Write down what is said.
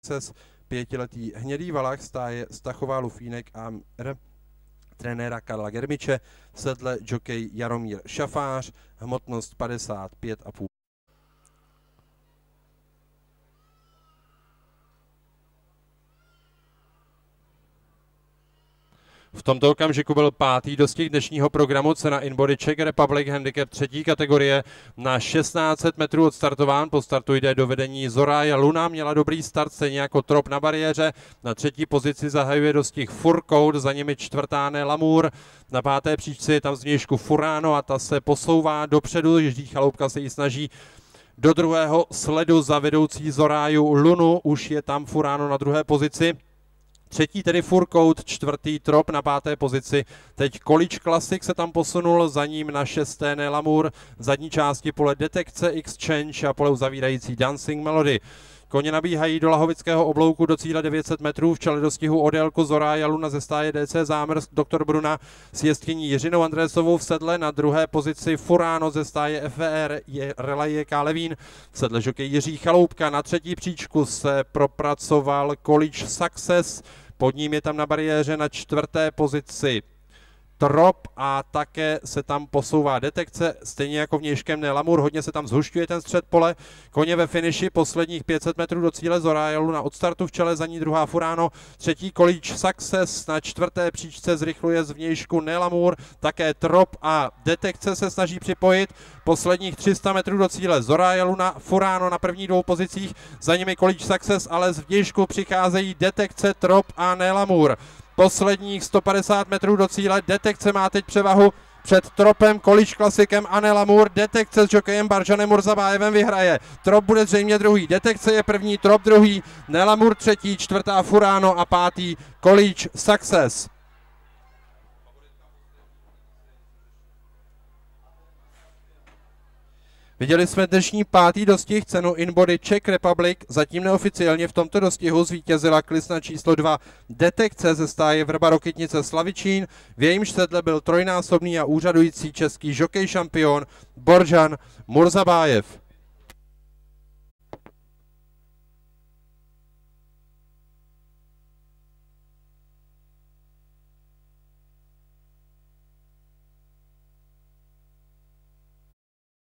Access, pětiletý hnědý valach, stáje Stachová Lufínek a R trenéra Karla Germiče, sedle jockey Jaromír Šafář, hmotnost 55,5 V tomto okamžiku byl pátý dostih dnešního programu cena Inbody Czech Republic Handicap třetí kategorie na 1600 metrů odstartován. Po startu jde do vedení Zoraja Luna, měla dobrý start, stejně jako Trop na bariéře. Na třetí pozici zahajuje dostih Furcout, za nimi čtvrtá Lamour. Na páté příčce je tam zvnějšku Furano a ta se posouvá dopředu, Jiří Chaloupka se jí snaží do druhého sledu za vedoucí Zoráju Lunu, už je tam Furano na druhé pozici. Třetí tedy Furcout, čtvrtý Trop na páté pozici. Teď Količ Classic se tam posunul, za ním na šesté Nelamur, v zadní části pole Detekce Exchange a pole uzavírající Dancing Melody. Koně nabíhají do Lahovického oblouku do cíle 900 metrů v čele dostihu Odélku Zora Jaluna ze stáje DC Zámrsk, doktor Bruna s jezdkyní Jiřinou Andrésovou v sedle, na druhé pozici Furáno ze stáje FR je Relaje Kálevín, v sedle žokej Jiří Chaloupka, na třetí příčku se propracoval College Success, pod ním je tam na bariéře na čtvrté pozici trop a také se tam posouvá detekce, stejně jako v Něžkem Lamur, hodně se tam zhušťuje ten střed pole, koně ve finiši posledních 500 metrů do cíle Zorajalu na odstartu v čele, za ní druhá Furano, třetí kolíč Success, na čtvrté příčce zrychluje z vnějšku Nelamur, také trop a detekce se snaží připojit, posledních 300 metrů do cíle Zorajalu na Furano na prvních dvou pozicích, za nimi kolíč Success, ale z vnějšku přicházejí detekce, trop a Nelamur posledních 150 metrů do cíle. Detekce má teď převahu před Tropem, Količ klasikem Anela Moore, detekce s jokejem Baržanem Murzabájevem vyhraje. Trop bude zřejmě druhý, detekce je první, Trop druhý, Nelamur třetí, čtvrtá Furano a pátý Količ Success. Viděli jsme dnešní pátý dostih cenu Inbody Czech Republic. Zatím neoficiálně v tomto dostihu zvítězila klisna číslo 2 Detekce ze stáje Vrba Rokytnice Slavičín. V jejímž sedle byl trojnásobný a úřadující český žokej šampion Boržan Murzabájev.